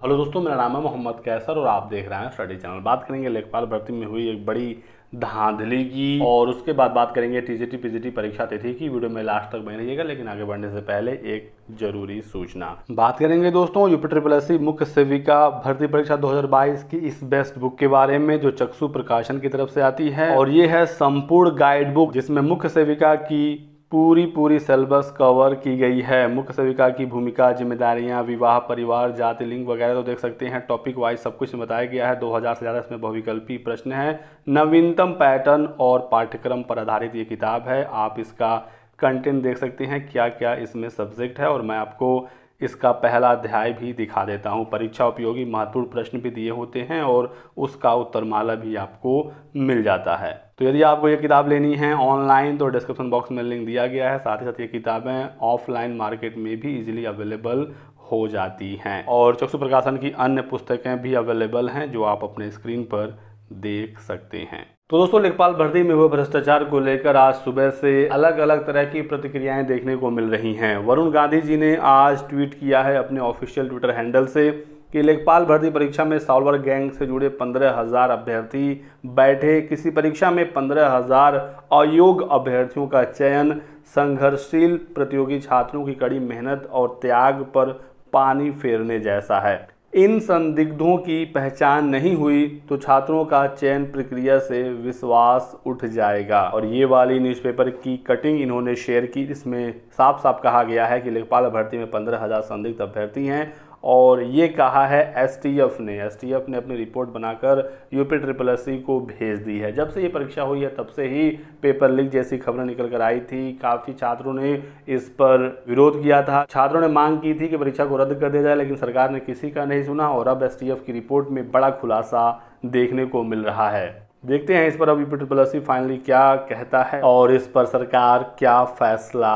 Hello दोस्तों, मेरा नाम है मोहम्मद कैसर और आप देख रहे हैं स्टडी चैनल। बात करेंगे लेखपाल भर्ती में हुई एक बड़ी धांधली की और उसके बाद बात करेंगे टीजीटी पीजीटी परीक्षा तिथि की। वीडियो में लास्ट तक बने रहिएगा, लेकिन आगे बढ़ने से पहले एक ज़रूरी सूचना। बात करेंगे दोस्तों, यूपी ट्रिपल एस मुख्य सेविका भर्ती परीक्षा 2022 की इस बेस्ट बुक के बारे में, जो चक्षु प्रकाशन की तरफ़ से आती है। और ये है संपूर्ण गाइड बुक जिसमें मुख्य सेविका की पूरी पूरी सिलेबस कवर की गई है। मुख्य सेविका की भूमिका, जिम्मेदारियाँ, विवाह, परिवार, जाति, लिंग वगैरह तो देख सकते हैं। टॉपिक वाइज सब कुछ बताया गया है। 2000 से ज़्यादा इसमें बहुविकल्पी प्रश्न है। नवीनतम पैटर्न और पाठ्यक्रम पर आधारित ये किताब है। आप इसका कंटेंट देख सकते हैं। क्या क्या इसमें सब्जेक्ट है और मैं आपको इसका पहला अध्याय भी दिखा देता हूँ। परीक्षा उपयोगी महत्वपूर्ण प्रश्न भी दिए होते हैं और उसका उत्तरमाला भी आपको मिल जाता है। तो यदि आपको ये किताब लेनी है ऑनलाइन तो डिस्क्रिप्शन बॉक्स में लिंक दिया गया है। साथ ही साथ ये किताबें ऑफलाइन मार्केट में भी इजीली अवेलेबल हो जाती हैं। और चक्षु प्रकाशन की अन्य पुस्तकें भी अवेलेबल हैं, जो आप अपने स्क्रीन पर देख सकते हैं। तो दोस्तों, लेखपाल भर्ती में हुए भ्रष्टाचार को लेकर आज सुबह से अलग अलग तरह की प्रतिक्रियाएँ देखने को मिल रही हैं। वरुण गांधी जी ने आज ट्वीट किया है अपने ऑफिशियल ट्विटर हैंडल से कि लेखपाल भर्ती परीक्षा में सॉल्वर गैंग से जुड़े पंद्रह हज़ार अभ्यर्थी बैठे। किसी परीक्षा में पंद्रह हज़ार अयोग्य अभ्यर्थियों का चयन, संघर्षशील प्रतियोगी छात्रों की कड़ी मेहनत और त्याग पर पानी फेरने जैसा है। इन संदिग्धों की पहचान नहीं हुई तो छात्रों का चयन प्रक्रिया से विश्वास उठ जाएगा। और ये वाली न्यूज़पेपर की कटिंग इन्होंने शेयर की इसमें साफ़ साफ़ कहा गया है कि लेखपाल भर्ती में पंद्रह हज़ार संदिग्ध अभ्यर्थी हैं और ये कहा है एसटीएफ ने। एसटीएफ ने अपनी रिपोर्ट बनाकर यूपी ट्रिपल एस को भेज दी है। जब से ये परीक्षा हुई है, तब से ही पेपर लीक जैसी खबरें निकल कर आई थी। काफ़ी छात्रों ने इस पर विरोध किया था। छात्रों ने मांग की थी कि परीक्षा को रद्द कर दिया जाए, लेकिन सरकार ने किसी का नहीं सुना और अब एसटीएफ की रिपोर्ट में बड़ा खुलासा देखने को मिल रहा है। देखते हैं इस पर अब यूपी ट्रिपल एस फाइनली क्या कहता है और इस पर सरकार क्या फैसला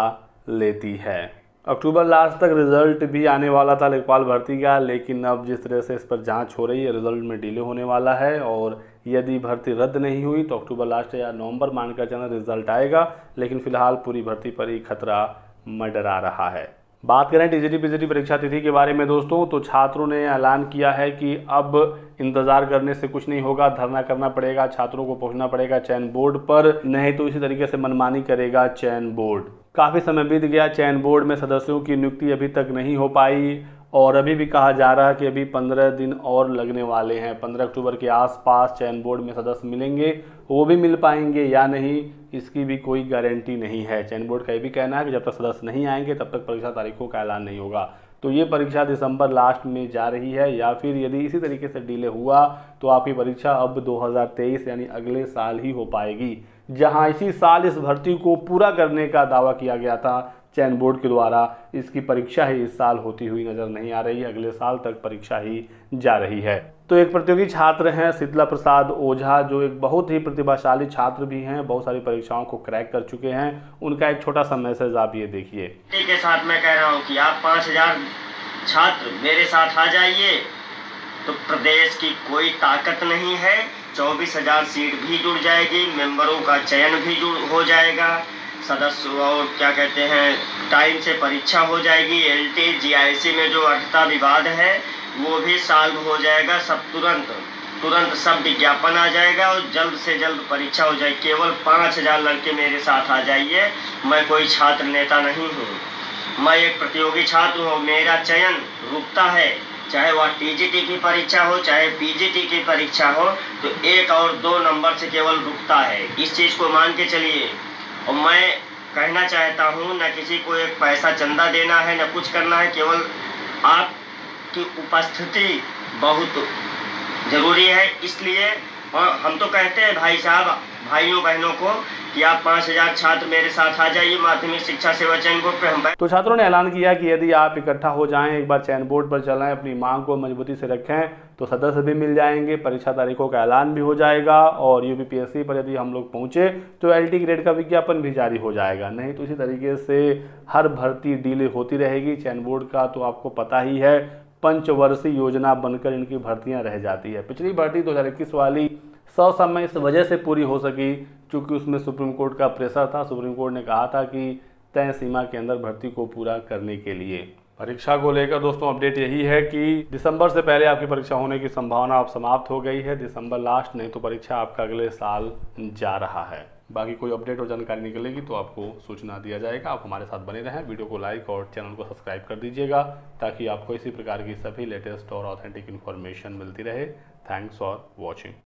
लेती है। अक्टूबर लास्ट तक रिज़ल्ट भी आने वाला था लेखपाल भर्ती का, लेकिन अब जिस तरह से इस पर जाँच हो रही है, रिज़ल्ट में डिले होने वाला है और यदि भर्ती रद्द नहीं हुई तो अक्टूबर लास्ट या नवंबर मानकर चलना रिज़ल्ट आएगा, लेकिन फ़िलहाल पूरी भर्ती पर ही खतरा मंडरा रहा है। बात करें टीजीटी पीजीटी परीक्षा तिथि के बारे में दोस्तों तो छात्रों ने ऐलान किया है कि अब इंतज़ार करने से कुछ नहीं होगा, धरना करना पड़ेगा, छात्रों को पहुँचना पड़ेगा चयन बोर्ड पर, नहीं तो इसी तरीके से मनमानी करेगा चयन बोर्ड। काफ़ी समय बीत गया, चयन बोर्ड में सदस्यों की नियुक्ति अभी तक नहीं हो पाई और अभी भी कहा जा रहा है कि अभी पंद्रह दिन और लगने वाले हैं। पंद्रह अक्टूबर के आसपास चयन बोर्ड में सदस्य मिलेंगे, वो भी मिल पाएँगे या नहीं, इसकी भी कोई गारंटी नहीं है। चयन बोर्ड का ये भी कहना है कि जब तक सदस्य नहीं आएँगे, तब तक परीक्षा तारीखों का ऐलान नहीं होगा। तो ये परीक्षा दिसंबर लास्ट में जा रही है या फिर यदि इसी तरीके से डिले हुआ तो आपकी परीक्षा अब 2023 यानी अगले साल ही हो पाएगी। जहाँ इसी साल इस भर्ती को पूरा करने का दावा किया गया था चयन बोर्ड के द्वारा इसकी परीक्षा ही इस साल होती हुई नज़र नहीं आ रही, अगले साल तक परीक्षा ही जा रही है। तो एक प्रतियोगी छात्र हैं शीतला प्रसाद ओझा, जो एक बहुत ही प्रतिभाशाली छात्र भी हैं, बहुत सारी परीक्षाओं को क्रैक कर चुके हैं। उनका एक छोटा सा मैसेज आप ये देखिए। के साथ मैं कह रहा हूँ कि आप पाँच हज़ार छात्र मेरे साथ आ जाइए। तो प्रदेश की कोई ताकत नहीं है, चौबीस हज़ार सीट भी जुड़ जाएगी, मेंबरों का चयन भी जुड़ हो जाएगा। सदस्य और क्या कहते हैं टाइम से परीक्षा हो जाएगी। एल टी जी में जो अर्हता विवाद है, वो भी सॉल्व हो जाएगा सब तुरंत। तुरंत सब विज्ञापन आ जाएगा और जल्द से जल्द परीक्षा हो जाएगी केवल पाँच हज़ार लड़के मेरे साथ आ जाइए। मैं कोई छात्र नेता नहीं हूँ। मैं एक प्रतियोगी छात्र हूँ। मेरा चयन रुकता है। चाहे वह टीजीटी की परीक्षा हो, चाहे पीजीटी की परीक्षा हो तो एक और दो नंबर से केवल रुकता है। इस चीज़ को मान के चलिए। और मैं कहना चाहता हूँ, न किसी को एक पैसा चंदा देना है, न कुछ करना है, केवल आपकी उपस्थिति बहुत ज़रूरी है। इसलिए हम तो कहते हैं भाई साहब, भाइयों, बहनों को कि आप पाँच हज़ार छात्र मेरे साथ आ जाइए माध्यमिक शिक्षा सेवा चयन बोर्ड पे। हम तो छात्रों ने ऐलान किया कि यदि आप इकट्ठा हो जाएँ, एक बार चयन बोर्ड पर चलाएँ, अपनी मांग को मजबूती से रखें तो सदस्य भी मिल जाएँगे, परीक्षा तारीखों का ऐलान भी हो जाएगा और यूपीपीएससी पर यदि हम लोग पहुँचे तो एल ग्रेड का विज्ञापन भी जारी हो जाएगा। नहीं तो इसी तरीके से हर भर्ती डीले होती रहेगी चयन बोर्ड का तो आपको पता ही है पंचवर्षीय योजना बनकर इनकी भर्तियाँ रह जाती है। पिछली भर्ती दो हज़ार इक्कीस वाली सौ समय इस वजह से पूरी हो सकी क्योंकि उसमें सुप्रीम कोर्ट का प्रेशर था। सुप्रीम कोर्ट ने कहा था कि तय सीमा के अंदर भर्ती को पूरा करने के लिए। परीक्षा को लेकर दोस्तों अपडेट यही है कि दिसंबर से पहले आपकी परीक्षा होने की संभावना अब समाप्त हो गई है। दिसंबर लास्ट, नहीं तो परीक्षा आपका अगले साल जा रहा है। बाकी कोई अपडेट और जानकारी निकलेगी तो आपको सूचना दिया जाएगा। आप हमारे साथ बने रहें, वीडियो को लाइक और चैनल को सब्सक्राइब कर दीजिएगा ताकि आपको इसी प्रकार की सभी लेटेस्ट और ऑथेंटिक इन्फॉर्मेशन मिलती रहे। Thanks for watching